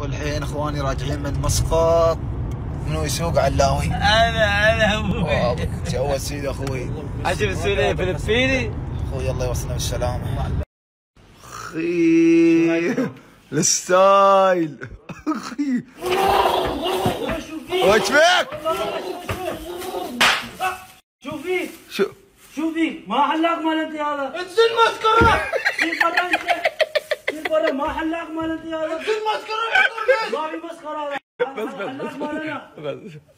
والحين اخواني راجعين من مسقط. منو يسوق علاوي أنا أنا أبوي. جو سيد أخوي. عجب السوري فلبيني. أخوي الله يوصلنا بالسلامة. أخي ال style. أخي. وش فيك؟ شوفي. شو؟ شوفي ما حلاق مال انت هذا؟ انزل مسكره انت برا ما حلاق مال انت هذا انزل مسكرة يا طريق ما في مسخره هذا. حلاق مالنا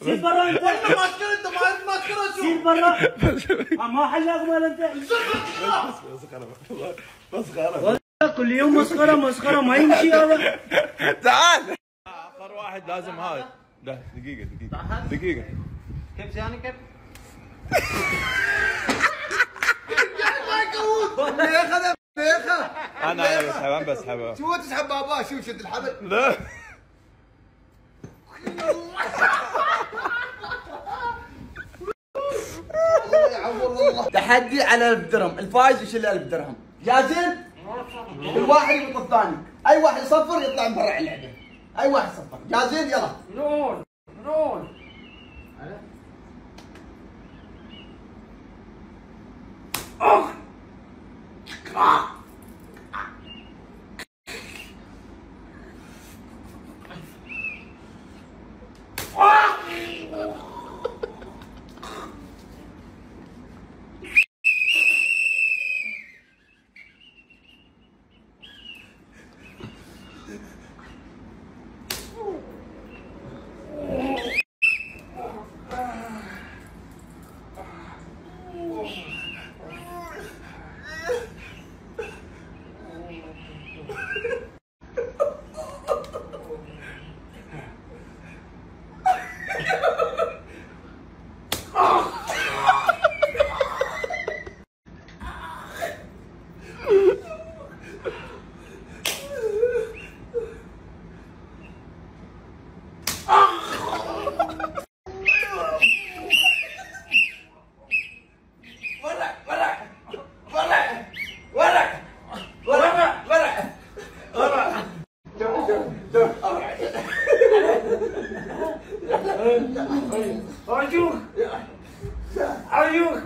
سير برا انت. مسكرة انت ما انت مسكرة سير برا. ما حلاق مال انت. انزل مسكره مسخرة. كل يوم مسخرة مسخرة ما يمشي هذا. تعال. آخر واحد لازم هذا لا دقيقة دقيقة. دقيقة. كيف يعني كيف؟ ليخه ليخه أنا أنا بسحب أنا بسحب شو تسحب بابا شو شد الحبل لا. تحدي على 1000 درهم. الفايز يشيل 1000 درهم؟ جاهزين؟ الواحد يبط الثاني. أي واحد يصفر يطلع من برا اللعبه أي واحد يصفر. جاهزين يلا. رول رول the, ارجوك ارجوك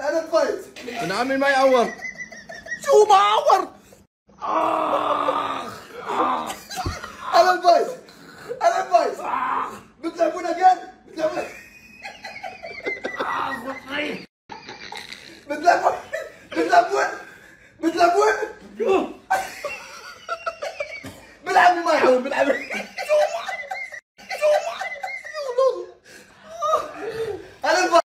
أنا فايز من عمي ما يعور شو ما عور أنا الفايز أنا الفايز بتلعبون again بتلعبون بتلعبون بتلعبون بتلعبون